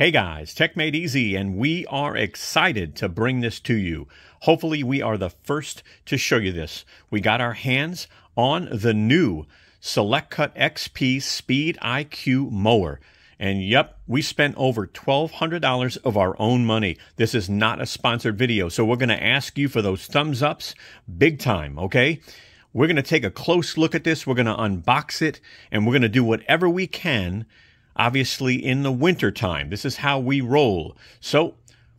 Hey guys, Tech Made Easy, and we are excited to bring this to you. Hopefully, we are the first to show you this. We got our hands on the new Select Cut XP Speed IQ mower. And yep, we spent over $1,200 of our own money. This is not a sponsored video, so we're going to ask you for those thumbs ups big time, okay? We're going to take a close look at this. We're going to unbox it, and we're going to do whatever we can obviously in the winter time. This is how we roll. So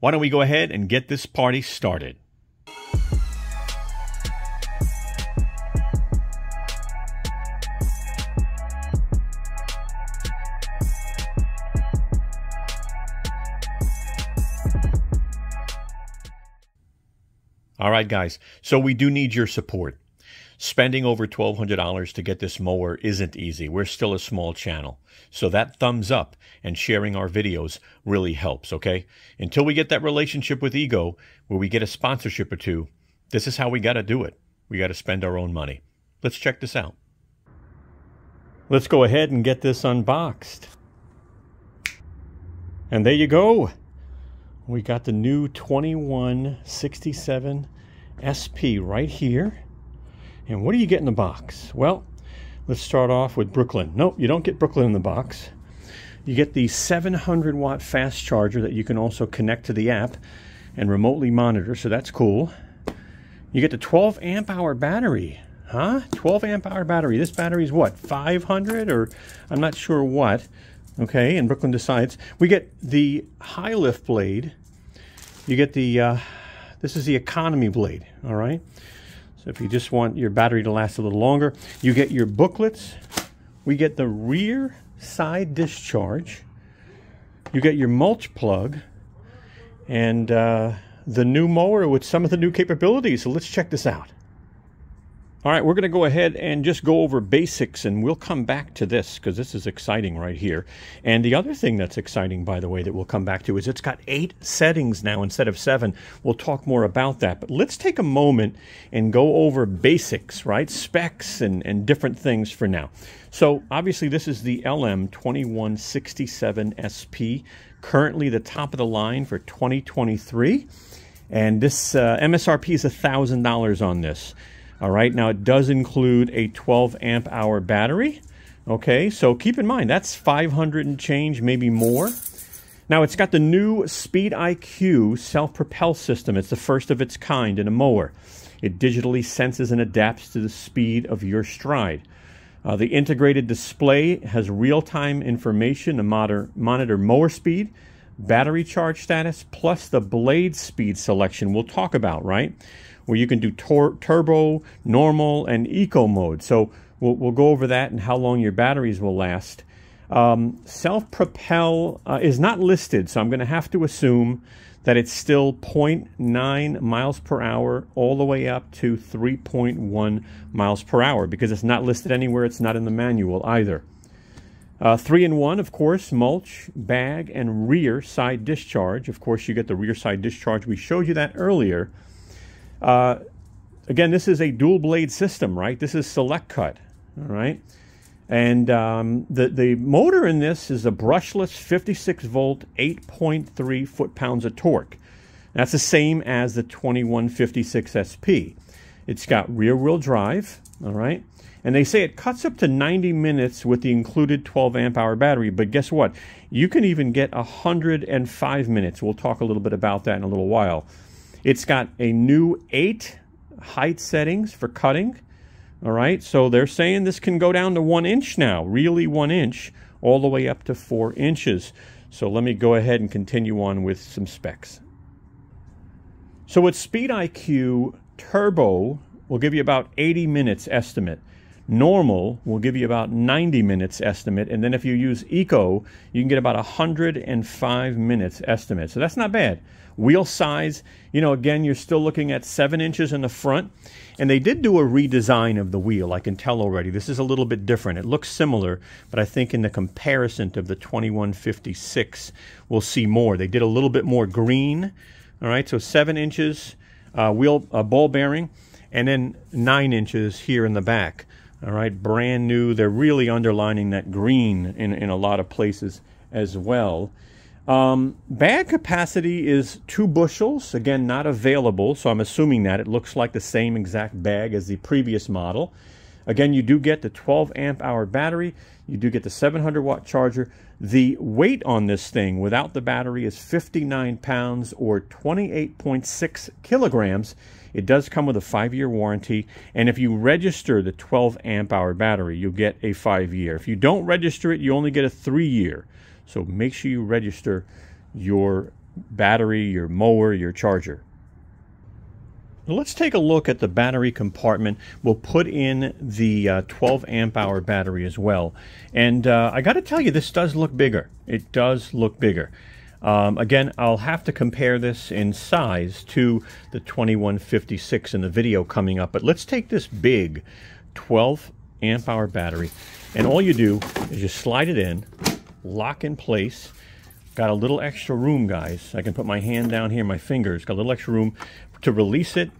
why don't we go ahead and get this party started? All right, guys. So we do need your support. Spending over $1,200 to get this mower isn't easy. We're still a small channel. So that thumbs up and sharing our videos really helps, okay? Until we get that relationship with Ego where we get a sponsorship or two, this is how we got to do it. We got to spend our own money. Let's check this out. Let's go ahead and get this unboxed. And there you go. We got the new 2167 SP right here. And what do you get in the box? Well, let's start off with Brooklyn. Nope, you don't get Brooklyn in the box. You get the 700 watt fast charger that you can also connect to the app and remotely monitor, so that's cool. You get the 12 amp hour battery. Huh? 12 amp hour battery. This battery is what? 500 or I'm not sure what. Okay, and Brooklyn decides. We get the high lift blade. You get the, uh, this is the economy blade, all right? So if you just want your battery to last a little longer, you get your booklets. We get the rear side discharge. You get your mulch plug and uh, the new mower with some of the new capabilities. So let's check this out. All right, we're going to go ahead and just go over basics, and we'll come back to this because this is exciting right here. And the other thing that's exciting, by the way, that we'll come back to is it's got eight settings now instead of seven. We'll talk more about that. But let's take a moment and go over basics, right? Specs and, and different things for now. So obviously, this is the LM2167 SP, currently the top of the line for 2023. And this uh, MSRP is $1,000 on this. All right, now it does include a 12 amp hour battery. Okay, so keep in mind that's 500 and change, maybe more. Now it's got the new Speed IQ self propel system. It's the first of its kind in a mower. It digitally senses and adapts to the speed of your stride. Uh, the integrated display has real time information to monitor, monitor mower speed, battery charge status, plus the blade speed selection we'll talk about, right? Where you can do turbo, normal, and eco mode. So we'll, we'll go over that and how long your batteries will last. Um, self-propel uh, is not listed, so I'm going to have to assume that it's still 0.9 miles per hour all the way up to 3.1 miles per hour because it's not listed anywhere. It's not in the manual either. Uh, three in one, of course, mulch, bag, and rear side discharge. Of course, you get the rear side discharge. We showed you that earlier. Uh, again, this is a dual blade system, right? This is select cut, all right? And um, the, the motor in this is a brushless 56 volt, 8.3 foot pounds of torque. That's the same as the 2156 SP. It's got rear wheel drive, all right? And they say it cuts up to 90 minutes with the included 12 amp hour battery. But guess what? You can even get 105 minutes. We'll talk a little bit about that in a little while. It's got a new eight height settings for cutting. All right, so they're saying this can go down to one inch now, really one inch, all the way up to four inches. So let me go ahead and continue on with some specs. So with Speed IQ Turbo, will give you about 80 minutes estimate. Normal will give you about 90 minutes estimate. And then if you use Eco, you can get about 105 minutes estimate. So that's not bad. Wheel size, you know, again, you're still looking at seven inches in the front. And they did do a redesign of the wheel, I can tell already. This is a little bit different. It looks similar, but I think in the comparison of the 2156, we'll see more. They did a little bit more green. All right, so seven inches uh, wheel uh, ball bearing, and then nine inches here in the back. All right, brand new. They're really underlining that green in, in a lot of places as well. Um, bag capacity is two bushels. Again, not available, so I'm assuming that it looks like the same exact bag as the previous model. Again, you do get the 12 amp hour battery. You do get the 700 watt charger. The weight on this thing without the battery is 59 pounds or 28.6 kilograms. It does come with a five year warranty. And if you register the 12 amp hour battery, you'll get a five year. If you don't register it, you only get a three year. So make sure you register your battery, your mower, your charger. Let's take a look at the battery compartment. We'll put in the uh, 12 amp hour battery as well. And uh, I got to tell you, this does look bigger. It does look bigger. Um, again, I'll have to compare this in size to the 2156 in the video coming up. But let's take this big 12 amp hour battery. And all you do is you slide it in, lock in place. Got a little extra room, guys. I can put my hand down here, my fingers. Got a little extra room to release it,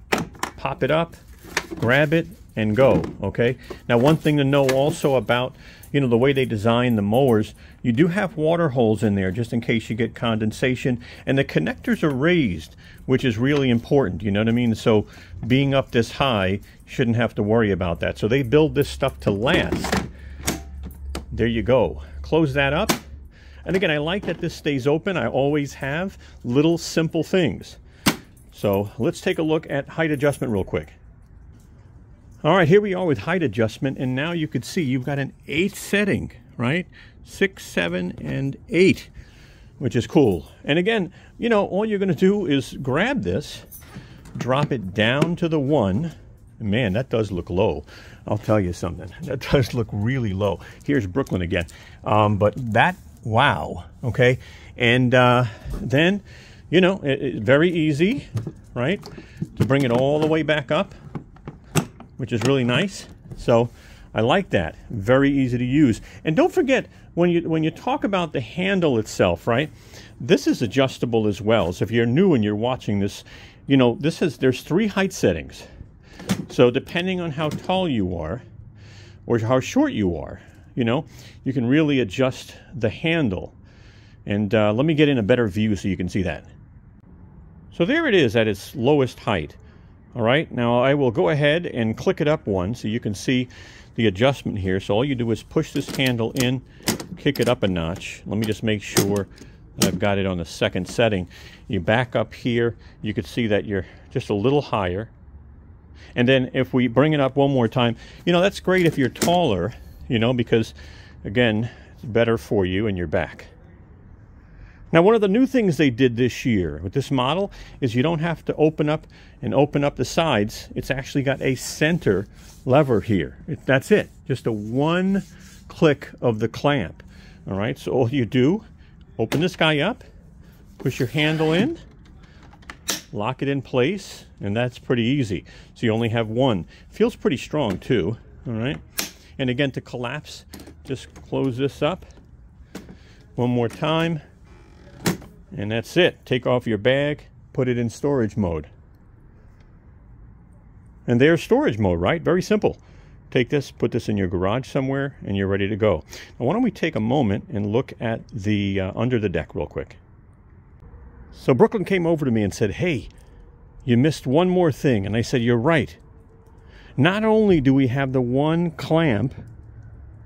pop it up, grab it, and go, okay? Now, one thing to know also about, you know, the way they design the mowers, you do have water holes in there just in case you get condensation, and the connectors are raised, which is really important, you know what I mean? So being up this high, shouldn't have to worry about that. So they build this stuff to last. There you go. Close that up. And again, I like that this stays open. I always have little simple things. So let's take a look at height adjustment real quick. All right, here we are with height adjustment, and now you can see you've got an eight setting, right? Six, seven, and eight, which is cool. And again, you know, all you're gonna do is grab this, drop it down to the one. Man, that does look low. I'll tell you something. That does look really low. Here's Brooklyn again. Um, but that, wow, okay? And uh, then you know, it, it, very easy, right? To bring it all the way back up, which is really nice. So I like that. Very easy to use. And don't forget, when you, when you talk about the handle itself, right? This is adjustable as well. So if you're new and you're watching this, you know, this is, there's three height settings. So depending on how tall you are or how short you are, you know, you can really adjust the handle. And uh, let me get in a better view so you can see that. So there it is at its lowest height. All right, now I will go ahead and click it up one so you can see the adjustment here. So all you do is push this handle in, kick it up a notch. Let me just make sure I've got it on the second setting. You back up here, you can see that you're just a little higher. And then if we bring it up one more time, you know, that's great if you're taller, you know, because again, it's better for you and your back. Now, one of the new things they did this year with this model is you don't have to open up and open up the sides. It's actually got a center lever here. It, that's it. Just a one click of the clamp. All right, so all you do, open this guy up, push your handle in, lock it in place, and that's pretty easy. So you only have one. Feels pretty strong too, all right? And again, to collapse, just close this up one more time and that's it. Take off your bag, put it in storage mode. And there's storage mode, right? Very simple. Take this, put this in your garage somewhere, and you're ready to go. Now, why don't we take a moment and look at the uh, under the deck real quick. So Brooklyn came over to me and said, Hey, you missed one more thing. And I said, You're right. Not only do we have the one clamp,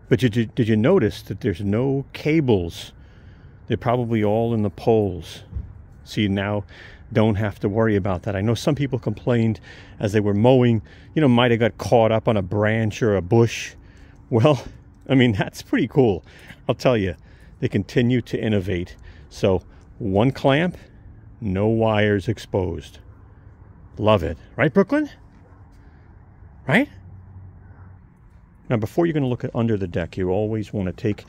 but did you, did you notice that there's no cables they're probably all in the poles. So you now don't have to worry about that. I know some people complained as they were mowing, you know, might have got caught up on a branch or a bush. Well, I mean, that's pretty cool. I'll tell you, they continue to innovate. So one clamp, no wires exposed. Love it. Right, Brooklyn? Right? Now, before you're going to look at under the deck, you always want to take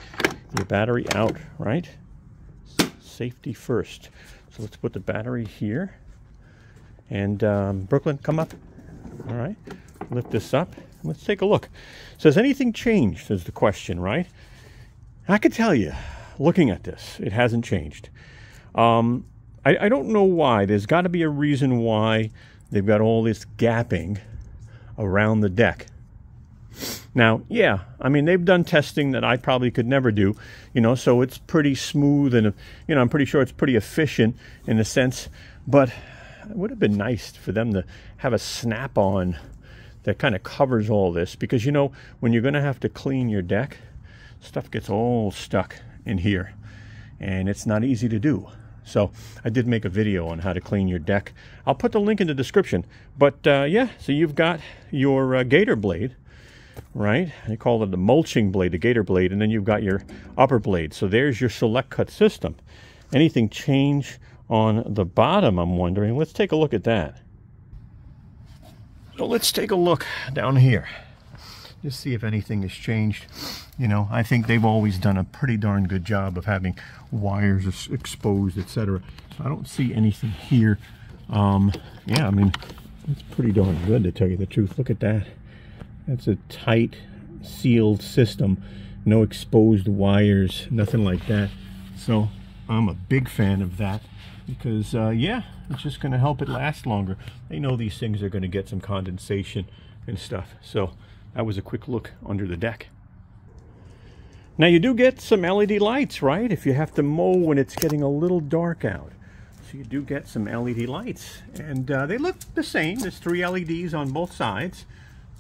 your battery out, right? safety first. So let's put the battery here. And um, Brooklyn, come up. All right, lift this up. Let's take a look. So has anything changed is the question, right? I could tell you, looking at this, it hasn't changed. Um, I, I don't know why. There's got to be a reason why they've got all this gapping around the deck. Now, yeah, I mean, they've done testing that I probably could never do, you know, so it's pretty smooth and, you know, I'm pretty sure it's pretty efficient in a sense, but it would have been nice for them to have a snap on that kind of covers all this because, you know, when you're going to have to clean your deck, stuff gets all stuck in here and it's not easy to do. So I did make a video on how to clean your deck. I'll put the link in the description. But uh, yeah, so you've got your uh, gator blade right? They call it the mulching blade, the gator blade, and then you've got your upper blade. So there's your select cut system. Anything change on the bottom, I'm wondering? Let's take a look at that. So let's take a look down here. Just see if anything has changed. You know, I think they've always done a pretty darn good job of having wires exposed, etc. So I don't see anything here. Um, yeah, I mean, it's pretty darn good to tell you the truth. Look at that. That's a tight sealed system. No exposed wires, nothing like that. So I'm a big fan of that because uh, yeah, it's just going to help it last longer. They know these things are going to get some condensation and stuff. So that was a quick look under the deck. Now you do get some LED lights, right? If you have to mow when it's getting a little dark out. So you do get some LED lights. And uh, they look the same. There's three LEDs on both sides.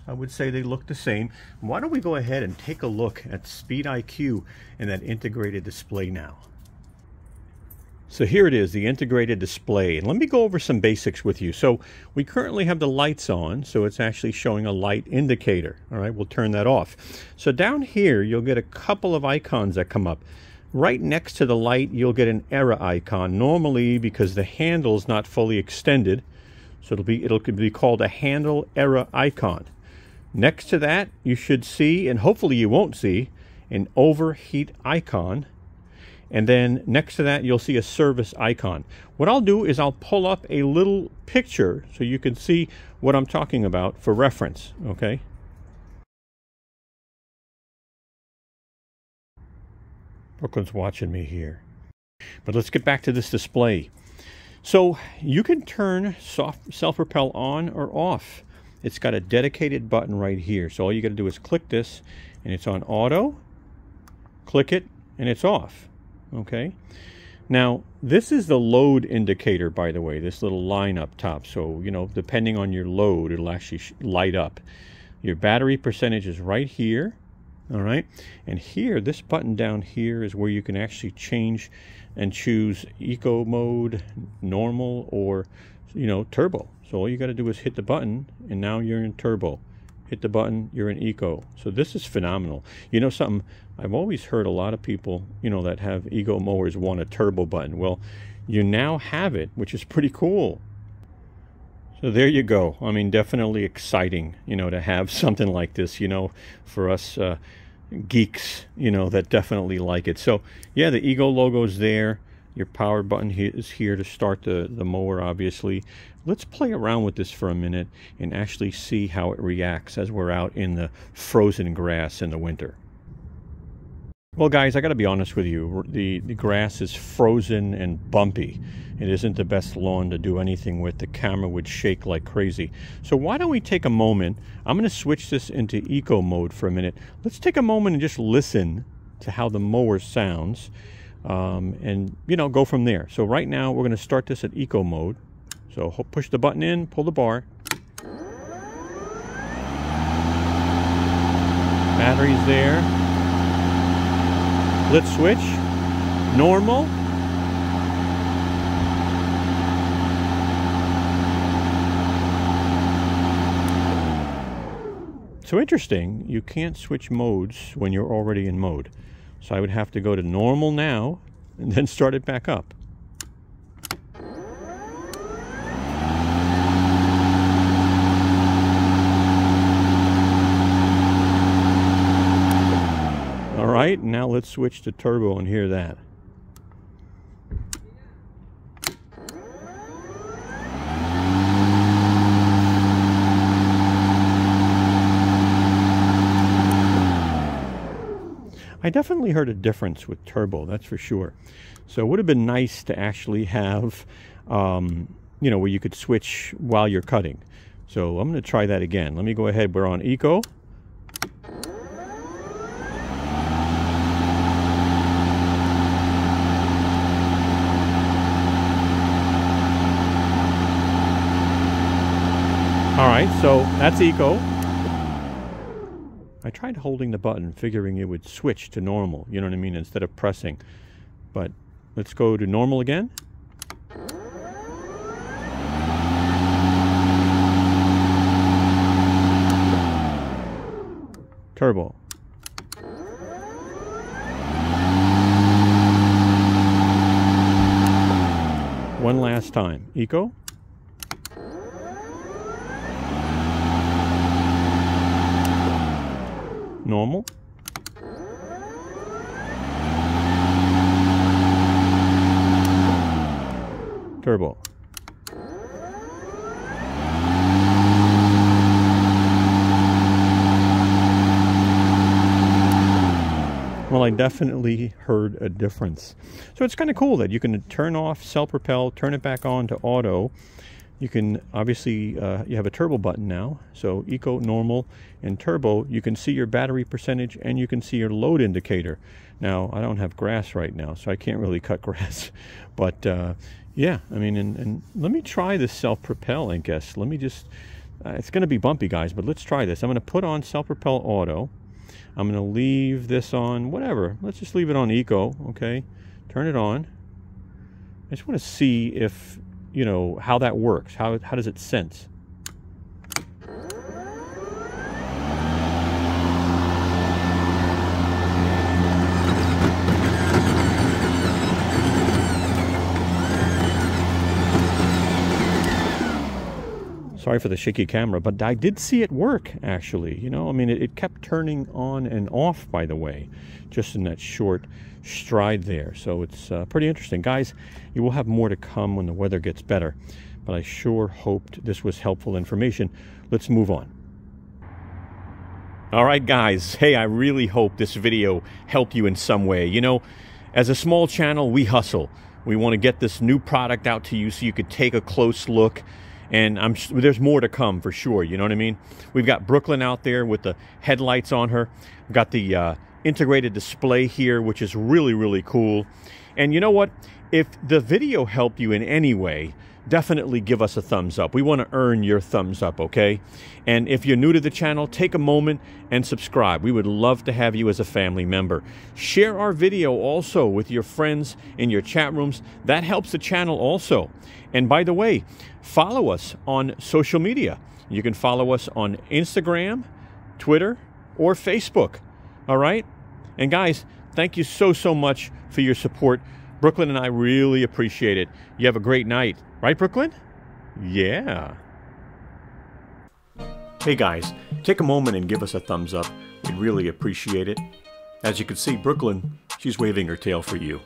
I would say they look the same. Why don't we go ahead and take a look at Speed IQ and that integrated display now. So here it is, the integrated display. And let me go over some basics with you. So we currently have the lights on, so it's actually showing a light indicator. All right, we'll turn that off. So down here, you'll get a couple of icons that come up. Right next to the light, you'll get an error icon. Normally, because the handle is not fully extended, so it'll be it'll be called a handle error icon. Next to that, you should see, and hopefully you won't see, an overheat icon. And then next to that, you'll see a service icon. What I'll do is I'll pull up a little picture so you can see what I'm talking about for reference, okay? Brooklyn's watching me here. But let's get back to this display. So you can turn self-propel on or off it's got a dedicated button right here. So all you got to do is click this and it's on auto. Click it and it's off. Okay. Now, this is the load indicator, by the way, this little line up top. So, you know, depending on your load, it'll actually light up. Your battery percentage is right here. All right. And here, this button down here is where you can actually change and choose eco mode, normal, or, you know, turbo. So all you got to do is hit the button and now you're in turbo. Hit the button, you're in eco. So this is phenomenal. You know something, I've always heard a lot of people, you know, that have ego mowers want a turbo button. Well, you now have it, which is pretty cool. So there you go. I mean, definitely exciting, you know, to have something like this, you know, for us uh, geeks, you know, that definitely like it. So yeah, the ego logo's there. Your power button is here to start the, the mower, obviously. Let's play around with this for a minute and actually see how it reacts as we're out in the frozen grass in the winter. Well, guys, I got to be honest with you. The, the grass is frozen and bumpy. It isn't the best lawn to do anything with. The camera would shake like crazy. So why don't we take a moment? I'm going to switch this into eco mode for a minute. Let's take a moment and just listen to how the mower sounds um, and you know go from there. So right now we're going to start this at eco mode. So push the button in pull the bar. Batteries there. Let's switch. Normal. So interesting, you can't switch modes when you're already in mode. So I would have to go to normal now and then start it back up. All right, now let's switch to turbo and hear that. I definitely heard a difference with turbo, that's for sure. So it would have been nice to actually have, um, you know, where you could switch while you're cutting. So I'm going to try that again. Let me go ahead. We're on eco. All right, so that's eco. I tried holding the button, figuring it would switch to normal, you know what I mean, instead of pressing. But let's go to normal again. Turbo. One last time. Eco. Normal. Turbo. Well, I definitely heard a difference. So it's kind of cool that you can turn off self-propel, turn it back on to auto. You can obviously, uh, you have a turbo button now. So eco, normal, and turbo, you can see your battery percentage and you can see your load indicator. Now, I don't have grass right now, so I can't really cut grass. But uh, yeah, I mean, and, and, let me try this self-propel, I guess. Let me just, uh, it's going to be bumpy, guys, but let's try this. I'm going to put on self-propel auto. I'm going to leave this on, whatever. Let's just leave it on eco, okay? Turn it on. I just want to see if, you know, how that works. How, how does it sense? Sorry for the shaky camera, but I did see it work, actually. You know, I mean, it, it, kept turning on and off, by the way, just in that short stride there. So it's uh, pretty interesting. Guys, you will have more to come when the weather gets better, but I sure hoped this was helpful information. Let's move on. All right, guys. Hey, I really hope this video helped you in some way. You know, as a small channel, we hustle. We want to get this new product out to you so you could take a close look and I'm there's more to come for sure. You know what I mean? We've got Brooklyn out there with the headlights on her. We've got the uh, integrated display here, which is really really cool. And you know what? If the video helped you in any way, definitely give us a thumbs up. We want to earn your thumbs up, okay? And if you're new to the channel, take a moment and subscribe. We would love to have you as a family member. Share our video also with your friends in your chat rooms. That helps the channel also. And by the way, follow us on social media. You can follow us on Instagram, Twitter, or Facebook. All right? And guys, thank you so, so much for your support. Brooklyn and I really appreciate it. You have a great night. Right, Brooklyn? Yeah. Hey guys, take a moment and give us a thumbs up. We'd really appreciate it. As you can see, Brooklyn, she's waving her tail for you.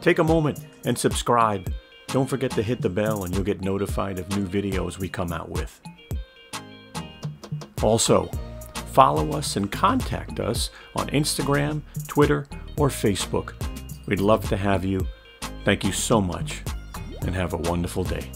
Take a moment and subscribe. Don't forget to hit the bell and you'll get notified of new videos we come out with. Also, follow us and contact us on Instagram, Twitter, or Facebook. We'd love to have you. Thank you so much and have a wonderful day.